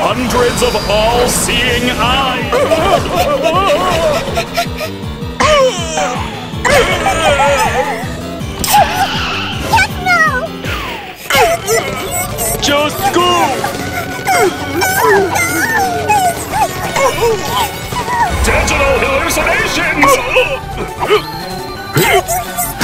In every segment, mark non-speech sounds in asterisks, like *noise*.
Hundreds of all-seeing eyes. Just go! Digital hallucinations! *laughs*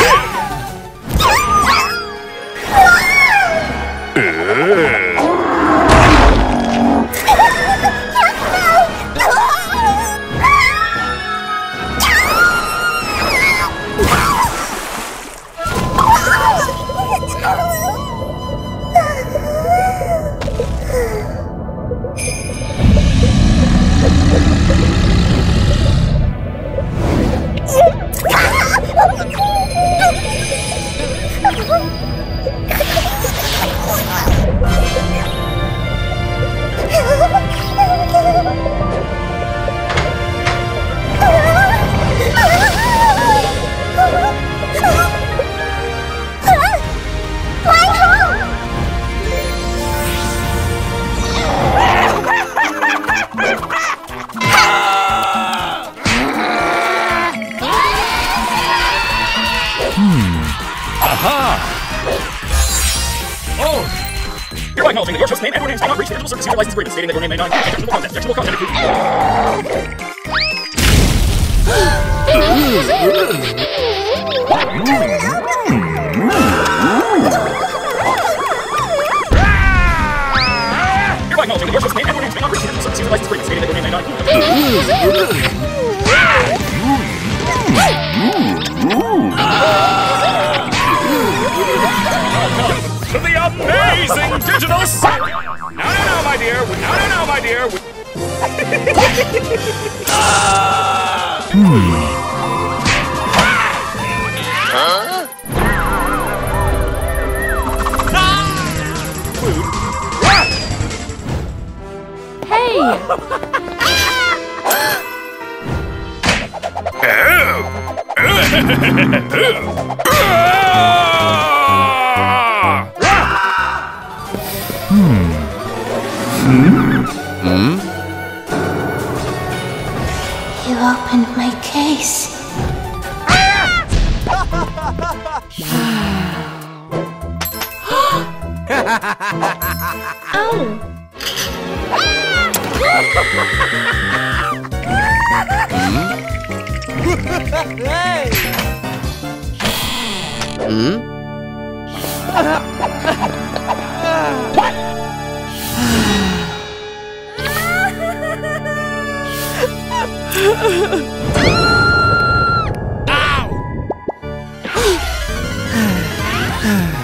Oh! Hereby acknowledging that your chosen name and or names may not reach the Digital Circus user license agreement, stating that your name may not include objectionable content. Objectionable content. Hereby acknowledging that your chosen name and or names may not reach the Digital Circus user license agreement, stating that your name may not include to no, my dear. Hey! You *laughs* *laughs* opened my case. Ow! Hey! Ow! *sighs* *sighs* *sighs*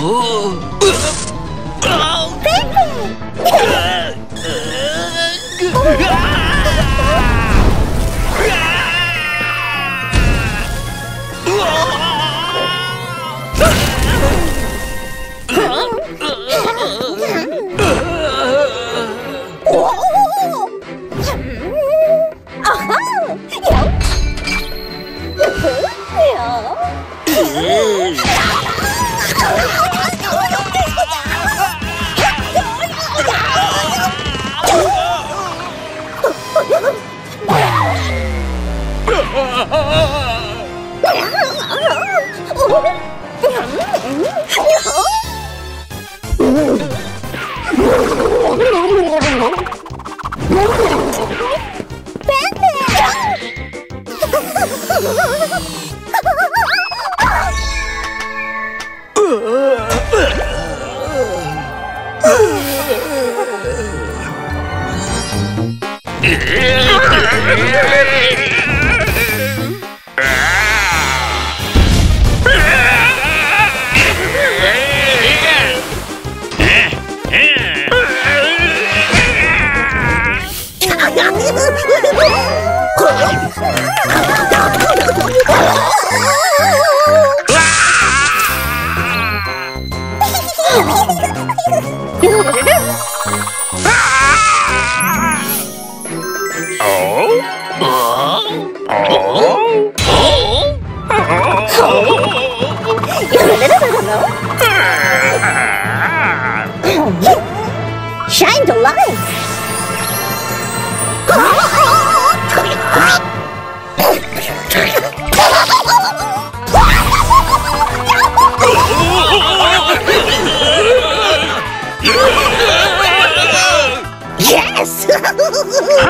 Oh! Huh? Yeah. Shine the light! Yes! *laughs*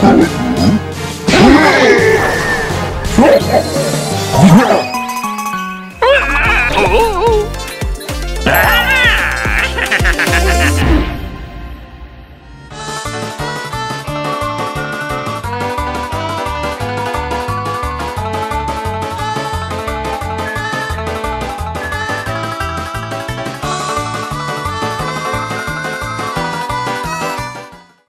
Come on.